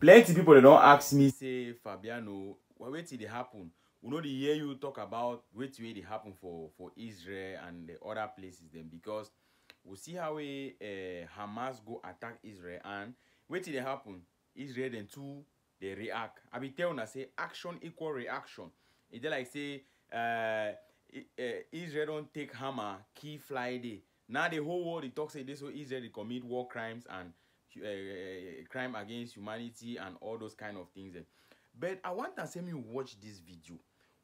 plenty people they don't ask me say fabiano well, wait they happen? We know the hear you talk about wait till they happen for for israel and the other places then because we see how we uh, hamas go attack israel and wait till they happen? Israel then too they react. I be tell una say action equal reaction. E dey like say uh, israel don take hammer kill friday. Now the whole world dey talk say this whole israel dey commit war crimes and uh, crime against humanity and all those kind of things eh. but i want am say you watch this video.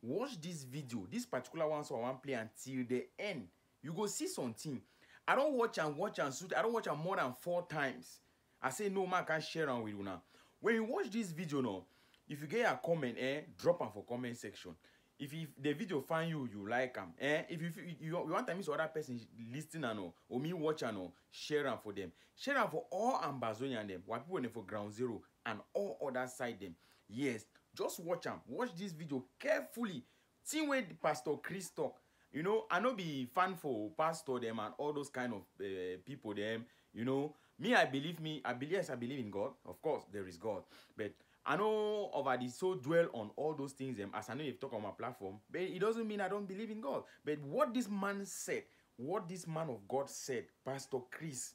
Watch this video. This particular one so i wan play until the end. You go see something. I don watch am watch am suit i don watch am more than four times. I say no man can share am with una when you watch this video now if you get your comment eh drop am for comment section if, if the video find you you like am eh if you you, you want am some other person lis ten am or me watch am o share am for them. Share am for all ambazonian dem wa people dem for ground zero and all other side dem yes just watch am watch this video carefully. Thing wey pastor chris talk. You know i no be fan for pastor dem and all those kind of uh, people dem you know me i believe me i believe yes i believe in god. Of course there is god. But i no over the so dwell on all those things dem as i know dey talk on my platform. But it doesn't mean i don't believe in god. But what this man said what this man of god said pastor chris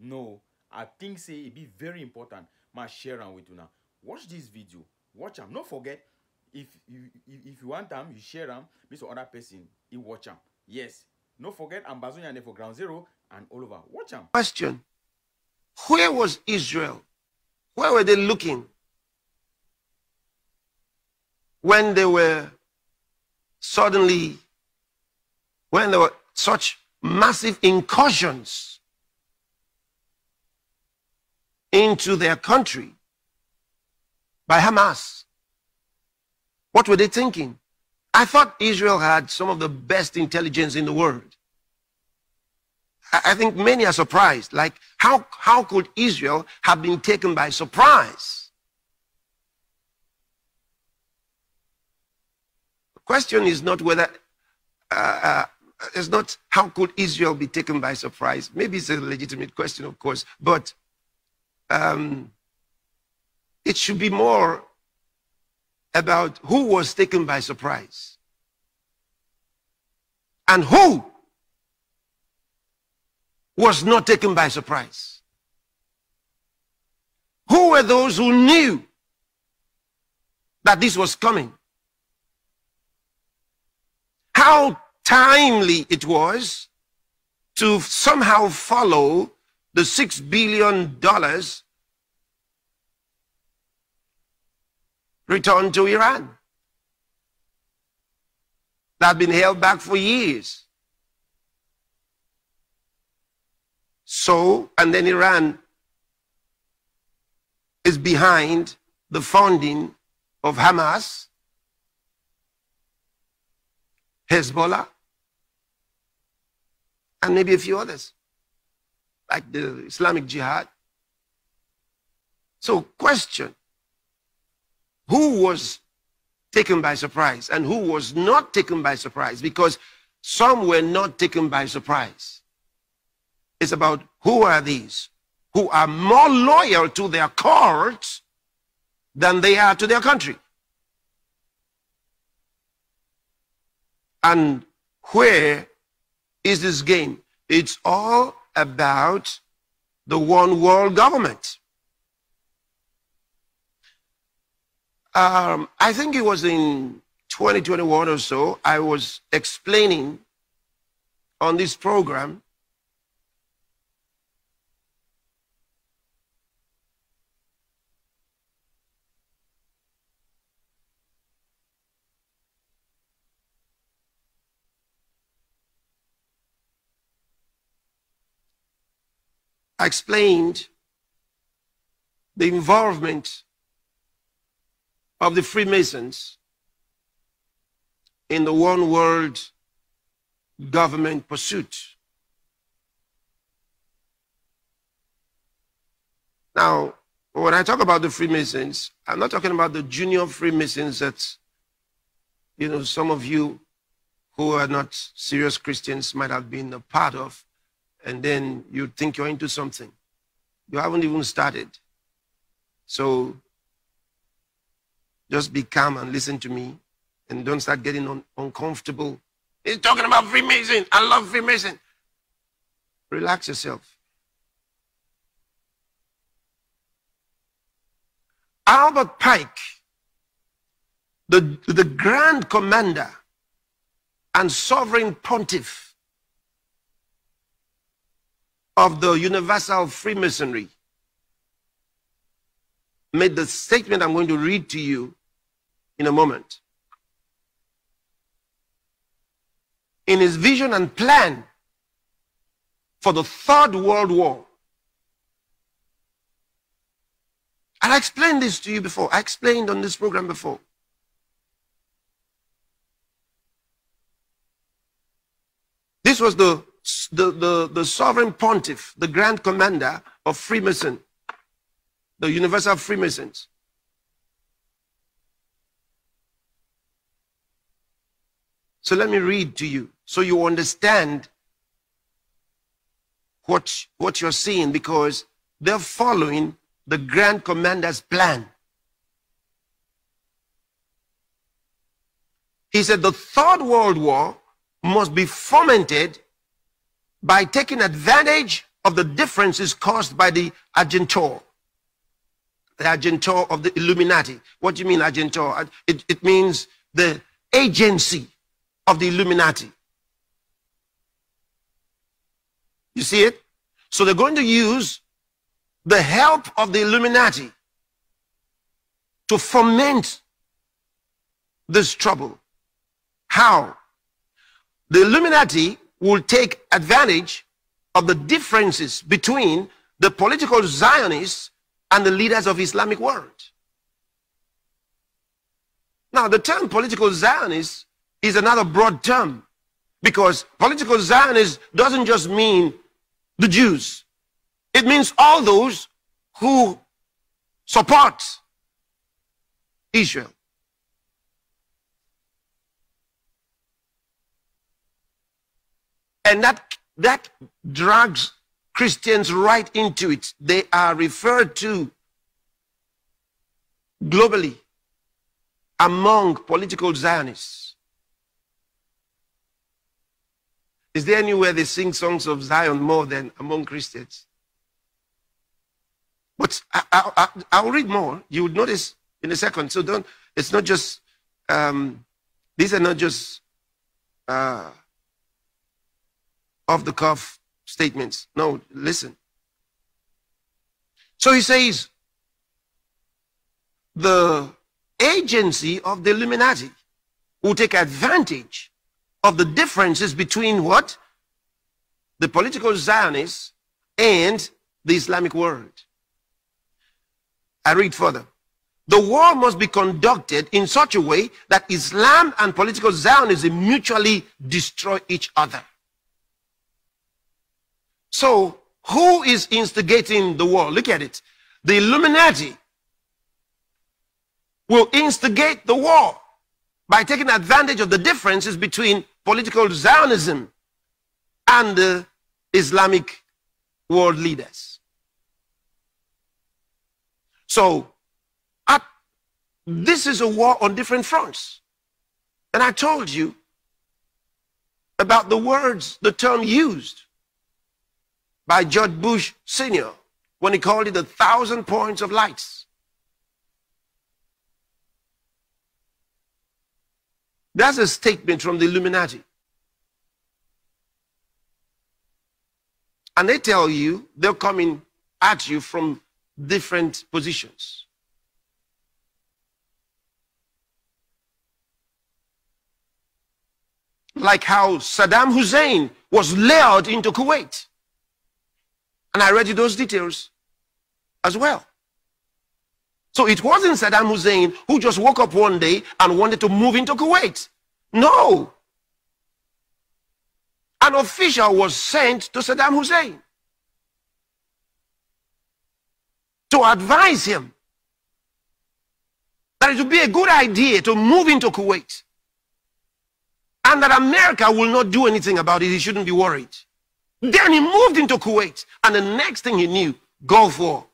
no i think say e be very important. Ma share am with una watch this video. Watch am. No forget if you if, you want am you share make some other person. E watch am. Yes. No forget ambazonia for ground zero and all over. Watch am. Question Where was Israel? Where were they looking when they were suddenly, when there were such massive incursions into their country by Hamas? What were they thinking? I thought Israel had some of the best intelligence in the world. I think many are surprised. Like, how, how could Israel have been taken by surprise? The question is not whether, uh, uh, it's not how could Israel be taken by surprise. Maybe it's a legitimate question, of course, but um, it should be more about who was taken by surprise and who was not taken by surprise. Who were those who knew that this was coming? How timely it was to somehow follow the six billion dollars return to Iran that had been held back for years. So, and then Iran is behind the founding of Hamas, Hezbollah, and maybe a few others, like the Islamic Jihad. So, question who was taken by surprise and who was not taken by surprise? Because some were not taken by surprise. It's about who are these who are more loyal to their courts than they are to their country. And where is this game? It's all about the one world government. Um, I think it was in 2021 or so, I was explaining on this program I explained the involvement of the Freemasons in the one world government pursuit. Now, when I talk about the Freemasons, I'm not talking about the junior Freemasons that, you know, some of you who are not serious Christians might have been a part of, and then you think you're into something. You haven't even started. So Just be calm and listen to me and don't start getting un- uncomfortable. He's talking about Freemason. I love Freemason. Relax yourself. Albert Pike, the, the grand commander and sovereign pontiff of the Universal Freemasonry, made the statement I'm going to read to you in a moment. In his vision and plan for the Third World War, and I explained this to you before. I explained on this program before. This was the, the, the, the sovereign pontiff, the grand commander of Freemason, the Universal Freemasons. So let me read to you so you understand what, what you're seeing because they're following the Grand Commander's plan. He said the Third World War must be fomented by taking advantage of the differences caused by the Agentur. The Agentur of the Illuminati. What do you mean, Agentur? Uh, it, it means the agency of the Illuminati. You see it? So they're going to use the help of the Illuminati to foment this trouble. How? The Illuminati will take advantage of the differences between the political Zionists and the leaders of Islamic world. Now, the term political Zionist is another broad term because political Zionist doesn't just mean the Jews. It means all those who support Israel. And that, that drags Christians right into it. They are referred to globally among political Zionists. Is there anywhere they sing songs of Zion more than among Christians? But I, will read more. You would notice in a second. So don't, it's not just, um, these are not just uh, off the cuff statements. No, listen. So he says, the agency of the Illuminati will take advantage of the differences between what? The political Zionists and the Islamic world. I read further. The war must be conducted in such a way that Islam and political Zionism mutually destroy each other. So, who is instigating the war? Look at it. The Illuminati will instigate the war by taking advantage of the differences between political Zionism and the Islamic world leaders. So, at, this is a war on different fronts. And I told you about the words, the term used by George Bush Sr. when he called it the thousand points of lights. That's a statement from the Illuminati. And they tell you they're coming at you from different positions. Like how Saddam Hussein was lured into Kuwait. And I read you those details as well. So it wasn't Saddam Hussein who just woke up one day and wanted to move into Kuwait. No. An official was sent to Saddam Hussein to advise him that it would be a good idea to move into Kuwait and that America will not do anything about it. He shouldn't be worried. Then he moved into Kuwait, and the next thing he knew, Gulf War.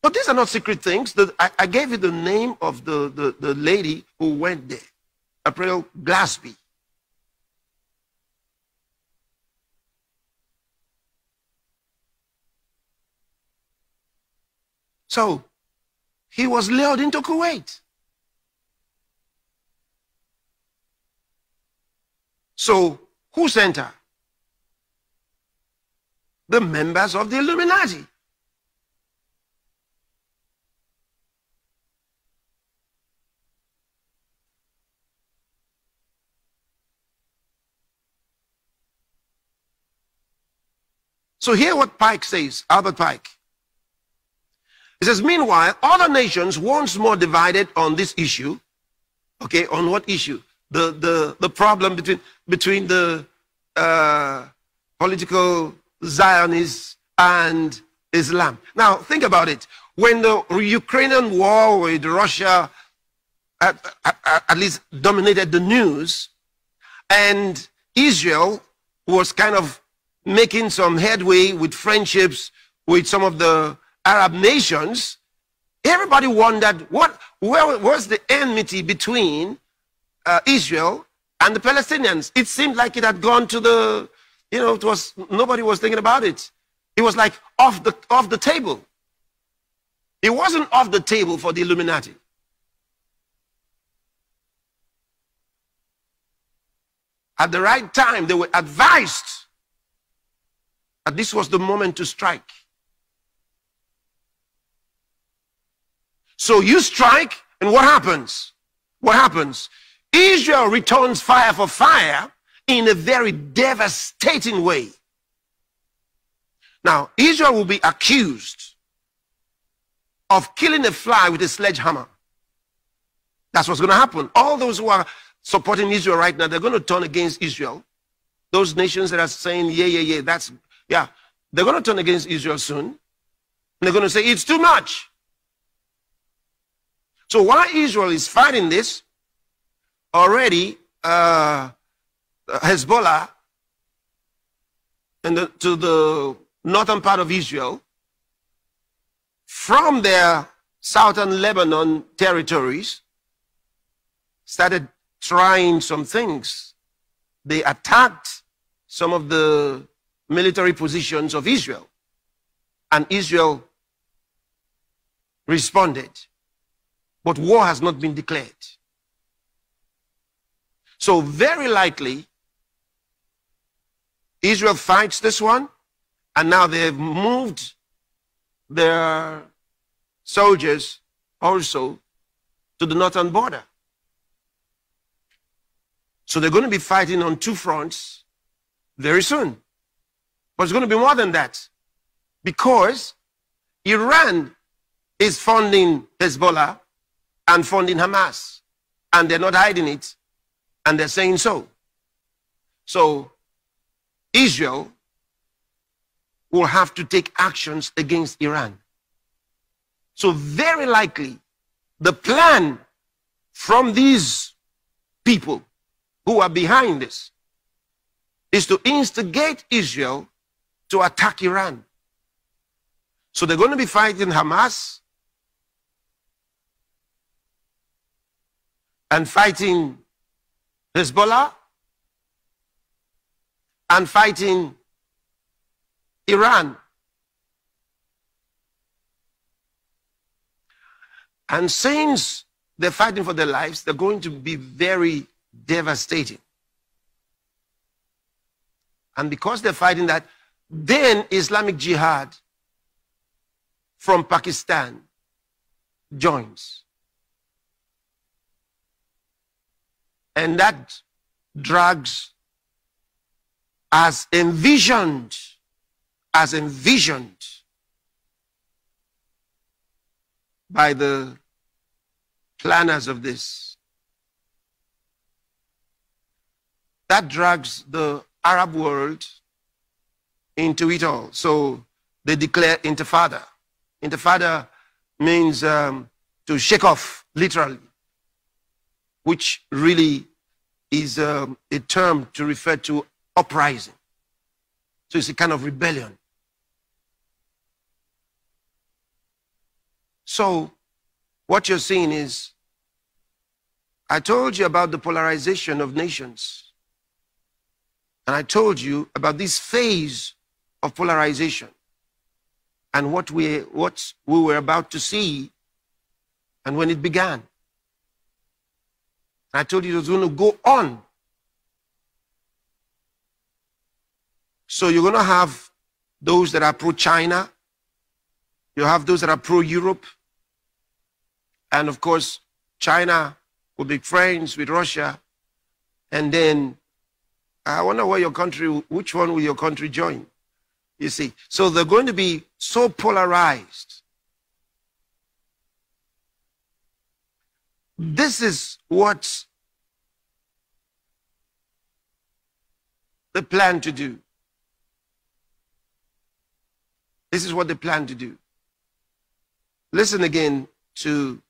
But these are not secret things. The, I, I, gave you the name of the, the, the lady who went there, April Glaspie. So he was lured into Kuwait. So who sent her? The members of the Illuminati. So hear what Pike says, Albert Pike. He says, meanwhile, other nations once more divided on this issue. Okay, on what issue? The, the, the problem between, between the uh, political Zionists and Islam. Now, think about it. When the Ukrainian war with Russia at, at, at least dominated the news, and Israel was kind of making some headway with friendships with some of the Arab nations, everybody wondered what where was the enmity between uh, Israel and the Palestinians. It seemed like it had gone to the, you know, it was nobody was thinking about it. It was like off the off the table. It wasn't off the table for the Illuminati. At the right time, they were advised that this was the moment to strike. So you strike, and what happens? What happens? Israel returns fire for fire in a very devastating way. Now, Israel will be accused of killing a fly with a sledgehammer. That's what's going to happen. All those who are supporting Israel right now, they're going to turn against Israel. Those nations that are saying, yeah, yeah, yeah, that's yeah, they're going to turn against Israel soon. And they're going to say, it's too much. So while Israel is fighting this, already uh, Hezbollah and to the northern part of Israel, from their southern Lebanon territories, started trying some things. They attacked some of the military positions of Israel. And Israel responded. But war has not been declared. So very likely, Israel fights this one, and now they've moved their soldiers also to the northern border. So they're going to be fighting on two fronts very soon. But it's going to be more than that. Because Iran is funding Hezbollah and funding Hamas. And they're not hiding it. And they're saying so. So Israel will have to take actions against Iran. So very likely the plan from these people who are behind this is to instigate Israel to attack Iran. So they're going to be fighting Hamas and fighting Hezbollah and fighting Iran. And since they're fighting for their lives, they're going to be very devastating. And because they're fighting that, then Islamic Jihad from Pakistan joins. And that drags as envisioned, as envisioned by the planners of this. That drags the Arab world into it all. So they declare intifada. Intifada means um, to shake off, literally, which really is um, a term to refer to uprising. So it's a kind of rebellion. So, what you're seeing is, I told you about the polarization of nations. And I told you about this phase of polarization and what we, what we were about to see and when it began. I told you it was going to go on. So you're going to have those that are pro China, you have those that are pro Europe, and of course, China will be friends with Russia. And then I wonder where your country, which one will your country join? You see, so they're going to be so polarized. This is what they plan to do. This is what they plan to do. Listen again to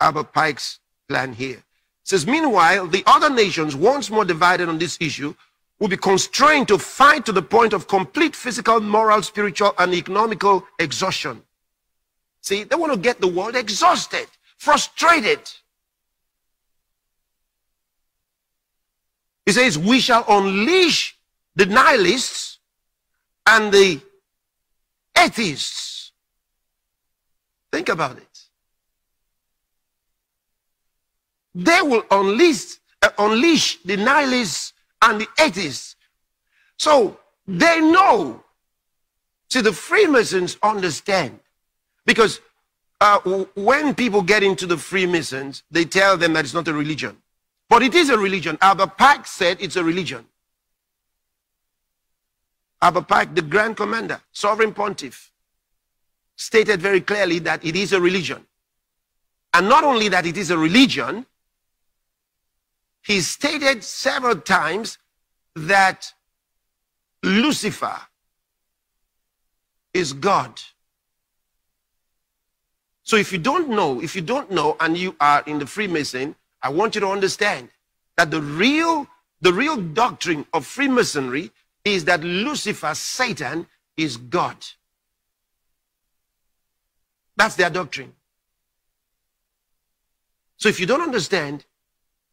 Albert Pike's plan here. It says, meanwhile, the other nations, once more divided on this issue, will be constrained to fight to the point of complete physical, moral, spiritual, and economical exhaustion. See, they want to get the world exhausted, frustrated. He says, we shall unleash the nihilists and the atheists. Think about it. They will unleash, uh, unleash the nihilists and the atheists. So they know. See, the Freemasons understand. Because uh, when people get into the Freemasons, they tell them that it's not a religion. But it is a religion. Albert Pike said it's a religion. Albert Pike, the Grand Commander, Sovereign Pontiff, stated very clearly that it is a religion. And not only that it is a religion, he stated several times that Lucifer is God. So if you don't know, if you don't know and you are in the Freemason, I want you to understand that the real, the real doctrine of Freemasonry is that Lucifer, Satan, is God. That's their doctrine. So if you don't understand,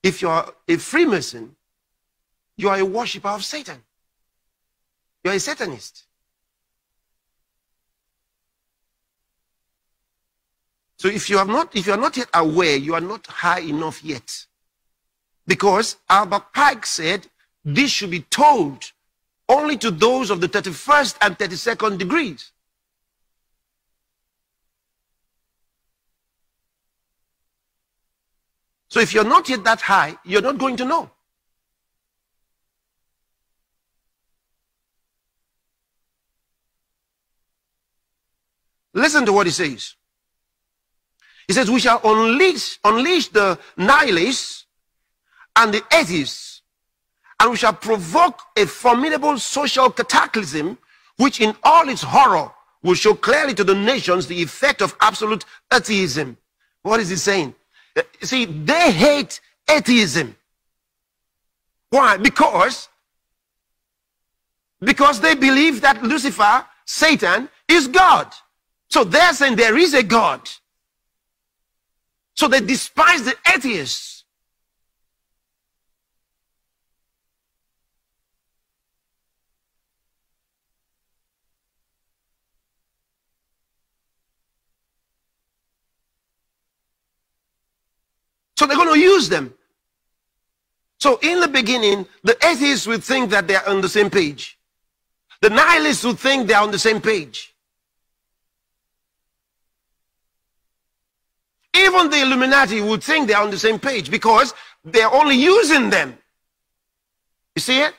if you are a Freemason, you are a worshiper of Satan. You are a Satanist. So if you are not, if you are not yet aware, you are not high enough yet. Because Albert Pike said this should be told only to those of the 31st and 32nd degrees. So if you're not yet that high, you're not going to know. Listen to what he says. He says, we shall unleash, unleash the nihilists and the atheists, and we shall provoke a formidable social cataclysm, which in all its horror will show clearly to the nations the effect of absolute atheism. What is he saying? Uh, see, they hate atheism. Why? Because because they believe that Lucifer, Satan, is God. So they're saying there is a God. So they despise the atheists. So they're going to use them. So in the beginning, the atheists would think that they're on the same page. The nihilists would think they're on the same page. Even the Illuminati would think they're on the same page because they're only using them. You see it?